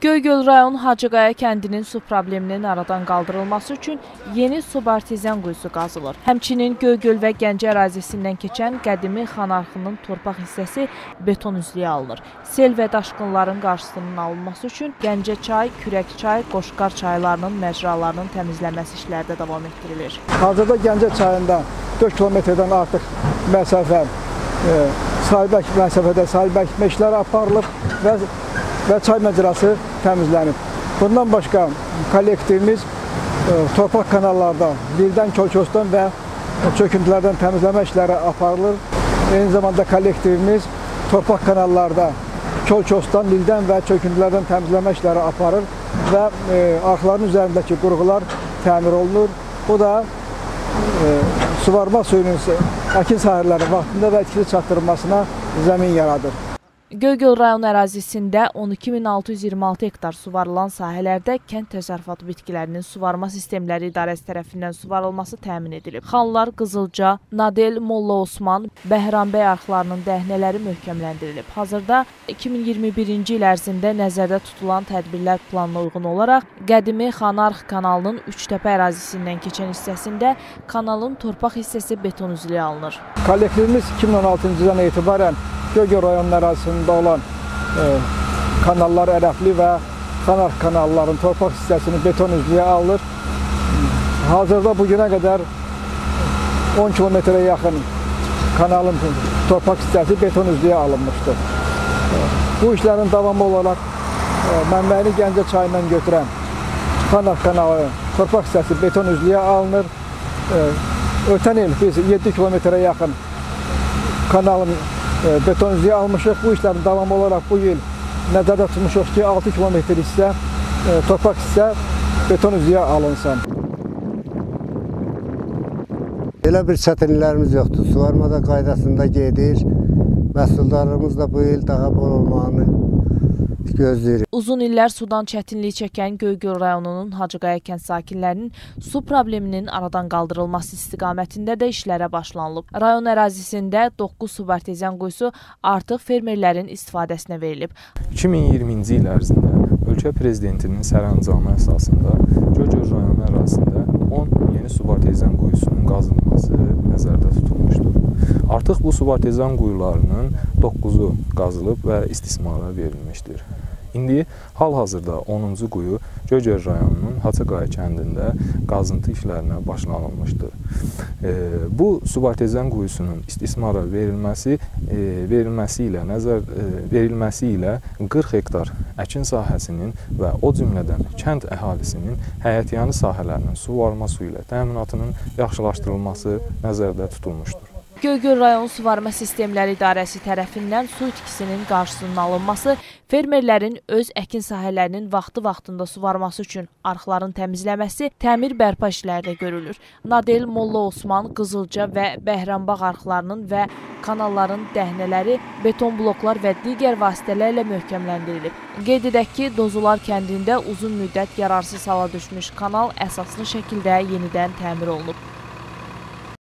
Göygöl rayon Hacıqaya kəndinin su probleminin aradan qaldırılması üçün yeni subartezian quyusu qazılır. Həmçinin Göygöl və Gəncə ərazisindən keçən qədimi Xanarxının torpaq hissəsi beton üzlüyə alınır. Sel və daşqınların qarşısının alınması üçün Gəncə çay, Kürək çay, Qoşqar çaylarının məcralarının təmizlənməsi işləri də davam etdirilir. Hazırda Gəncə çayında 4 kilometrdən artıq məsafə e, sahibək məsafədə sahibək meşlər aparılıb və və çay məcrası təmizlənib. Bundan başqa kollektivimiz e, torpaq kanallarda lildən, kolkosdan və çöküntülərdən təmizləmə işləri aparılır. Eyni zamanda kollektivimiz torpaq kanallarda kolkosdan, lildən və çöküntülərdən təmizləmə işləri aparır və e, arxların üzərindəki qurğular təmir olunur. Bu da e, suvarma suyunun əkin sahələri vaxtında və etkili çatdırılmasına zəmin yaradır. Göygöl rayon ərazisində 12626 hektar suvarılan sahələrdə kənd təsərrüfatı bitkilərinin suvarma sistemləri idarəsi tərəfindən suvarılması təmin edilib. Xanlar, Qızılca, Nadel, Molla Osman, Bəhrambəy arxlarının dəhnələri möhkəmləndirilib. Hazırda 2021-ci il ərzində nəzərdə tutulan tədbirlər planına uyğun olaraq qədimi Xanarx kanalının Üçtəpə ərazisindən keçən hissəsində kanalın torpaq hissəsi beton üzlüyə alınır. Kollektivimiz 2016-cı ildən etibarən Göygöl rayonunun ərazisində olan e, kanallar ərəfli və Xanar kanalların torpaq hissəsini beton üzlüyə alır. Hazırda bugünə qədər 10 kilometrə yaxın kanalın torpaq hissəsi beton üzlüyə alınmışdır. Bu işlərin davamı olaraq e, mənbəyini Gəncə çayından götürən Xanar kanalı torpaq hissəsi beton üzlüyə alınır. E, ötən il biz 7 kilometrə yaxın kanalın beton üzüyə almışıq. Bu işlərin davamı olaraq bu il nəzərdə tutmuşuq ki, 6 kilometr hissə, torpaq hissə beton üzüyə alınsın. Elə bir çətinliklərimiz yoxdur. Suvarmada qaydasında gedir. Məhsuldarlığımız da bu il daha bol olmağını gözləyirik. Uzun illər sudan çətinlik çəkən Göygöl rayonunun Hacıqaya kənd sakinlərinin su probleminin aradan qaldırılması istiqamətində də işlərə başlanılıb. Rayon ərazisində 9 subartezian quyusu artıq fermerlərin istifadəsinə verilib. 2020-ci il ərzində ölkə prezidentinin sərəncamı əsasında Göygöl rayonu ərazisində 10 yeni subartezian quyusunun. Artıq bu subartezian quyularının 9-u qazılıb və istismara verilmişdir. İndi hal-hazırda 10-cu quyu Göygöl rayonunun Haçaqaya kəndində qazıntı işlərinə başlanılmışdır. Bu subartezian quyusunun istismara verilməsi verilməsi ilə nəzər verilməsi ilə 40 hektar əkin sahəsinin və o cümlədən kənd əhalisinin həyətyanı sahələrinin suvarma suyu ilə təminatının yaxşılaşdırılması nəzərdə tutulmuşdur. Göygöl rayon suvarma sistemləri idarəsi tərəfindən su itkisinin qarşısının alınması, fermerlərin öz əkin sahələrinin vaxtı-vaxtında suvarması üçün arxların təmizləməsi, təmir bərpa işləri də görülür. Nadel, Molla Osman, Qızılca və Bəhrambağ arxlarının və kanalların dəhnələri beton bloklar və digər vasitələrlə möhkəmləndirilib. Qeyd edək ki, Dozular kəndində uzun müddət yararsız hala düşmüş kanal əsaslı şəkildə yenidən təmir olunub.